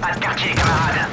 Pas de quartier, camarade